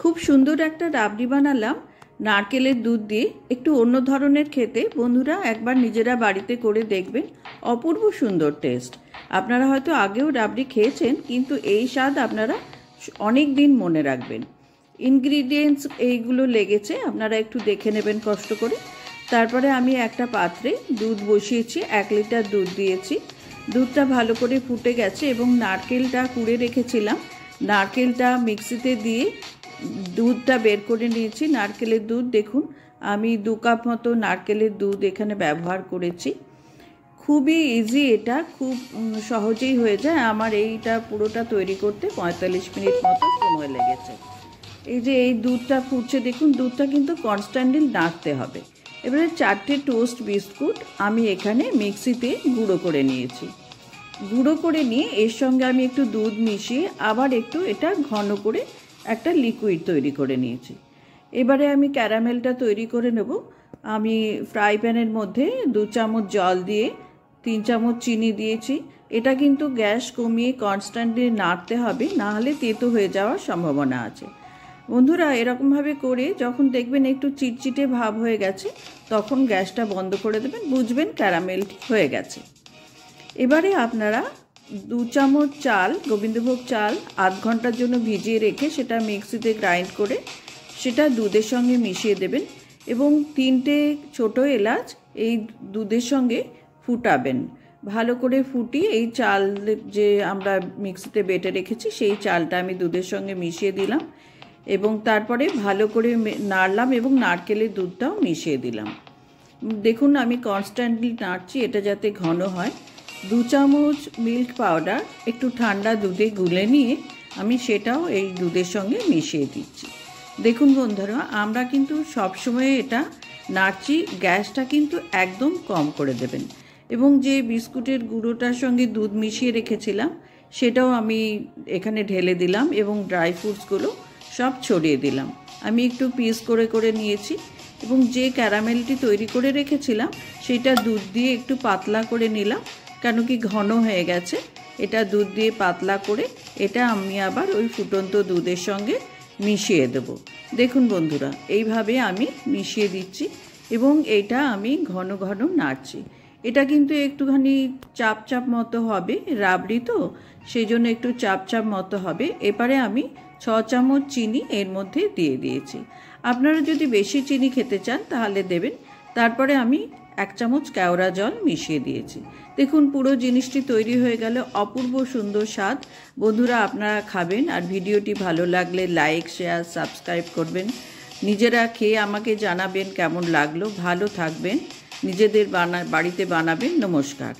খুব সুন্দর একটা রাবড়ি বানালাম। নারকেলের দুধ দিয়ে একটু অন্য ধরনের খেতে। বন্ধুরা, একবার নিজেরা বাড়িতে করে দেখবেন। অপূর্ব সুন্দর টেস্ট আপনারা হয়তো আগেও রাবড়ি খেয়েছেন, কিন্তু এই স্বাদ আপনারা অনেক দিন মনে রাখবেন। ইনগ্রিডিয়েন্টস এইগুলো লেগেছে, আপনারা একটু দেখে নেবেন কষ্ট করে। তারপরে আমি একটা পাত্রে দুধ বসিয়েছি, এক লিটার দুধ দিয়েছি। দুধটা ভালো করে ফুটে গেছে এবং নারকেলটা কুড়ে রেখেছিলাম। নারকেলটা মিক্সিতে দিয়ে দুধটা বের করে নিয়েছি, নারকেলের দুধ। দেখুন, আমি দু কাপ মতো নারকেলের দুধ এখানে ব্যবহার করেছি। খুবই ইজি এটা, খুব সহজেই হয়ে যায়। আমার এইটা পুরোটা তৈরি করতে পঁয়তাল্লিশ মিনিট মতো সময় লেগেছে। এই যে এই দুধটা ফুটছে, দেখুন, দুধটা কিন্তু কনস্ট্যান্টলি নাড়তে হবে। এবারে চারটে টোস্ট বিস্কুট আমি এখানে মিক্সিতে গুঁড়ো করে নিয়েছি। গুঁড়ো করে নিয়ে এর সঙ্গে আমি একটু দুধ মিশিয়ে আবার একটু এটা ঘন করে একটা লিকুইড তৈরি করে নিয়েছি। এবারে আমি ক্যারামেলটা তৈরি করে নেব। আমি ফ্রাই প্যানের মধ্যে দু চামচ জল দিয়ে, তিন চামচ চিনি দিয়েছি। এটা কিন্তু গ্যাস কমিয়ে কনস্ট্যান্টলি নাড়তে হবে, না হলে তেতো হয়ে যাওয়ার সম্ভাবনা আছে। বন্ধুরা, এরকমভাবে করে যখন দেখবেন একটু চিটচিটে ভাব হয়ে গেছে, তখন গ্যাসটা বন্ধ করে দেবেন, বুঝবেন ক্যারামেলটি হয়ে গেছে। এবারে আপনারা দু চামচ চাল, গোবিন্দভোগ চাল, আধ ঘণ্টার জন্য ভিজিয়ে রেখে সেটা মিক্সিতে গ্রাইন্ড করে সেটা দুধের সঙ্গে মিশিয়ে দেবেন এবং তিনটে ছোট এলাচ এই দুধের সঙ্গে ফুটাবেন। ভালো করে ফুটিয়ে এই চাল যে আমরা মিক্সিতে বেটে রেখেছি সেই চালটা আমি দুধের সঙ্গে মিশিয়ে দিলাম এবং তারপরে ভালো করে নাড়লাম এবং নারকেলের দুধটাও মিশিয়ে দিলাম। দেখুন আমি কনস্ট্যান্টলি নাড়ছি, এটা যাতে ঘন হয়। দু চামচ মিল্ক পাউডার একটু ঠান্ডা দুধে গুলে নিয়ে আমি সেটাও এই দুধের সঙ্গে মিশিয়ে দিচ্ছি। দেখুন বন্ধুরা, আমরা কিন্তু সবসময় এটা নাড়ছি, গ্যাসটা কিন্তু একদম কম করে দেবেন। এবং যে বিস্কুটের গুঁড়োটার সঙ্গে দুধ মিশিয়ে রেখেছিলাম, সেটাও আমি এখানে ঢেলে দিলাম এবং ড্রাই ফ্রুটসগুলো সব ছড়িয়ে দিলাম। আমি একটু পিস করে করে নিয়েছি এবং যে ক্যারামেলটি তৈরি করে রেখেছিলাম, সেটা দুধ দিয়ে একটু পাতলা করে নিলাম। কেন কি ঘন হয়ে গেছে, এটা দুধ দিয়ে পাতলা করে এটা আমি আবার ওই ফুটন্ত দুধের সঙ্গে মিশিয়ে দেব। দেখুন বন্ধুরা, এইভাবে আমি মিশিয়ে দিচ্ছি এবং এটা আমি ঘন ঘন নাড়ছি। এটা কিন্তু একটুখানি চাপ চাপ মতো হবে, রাবড়ি তো, সেই জন্য একটু চাপ চাপ মতো হবে। এবারে আমি ছ চামচ চিনি এর মধ্যে দিয়ে দিয়েছি। আপনারা যদি বেশি চিনি খেতে চান তাহলে দেবেন তারপরে আমি এক চামচ কেওড়া জল মিশিয়ে দিয়েছি। দেখুন, পুরো জিনিসটি তৈরি হয়ে গেল। অপূর্ব সুন্দর স্বাদ। বন্ধুরা, আপনারা খাবেন আর ভিডিওটি ভালো লাগলে লাইক, শেয়ার, সাবস্ক্রাইব করবেন। নিজেরা খেয়ে আমাকে জানাবেন কেমন লাগল। ভালো থাকবেন। নিজেদের বানা, বাড়িতে বানাবেন। নমস্কার।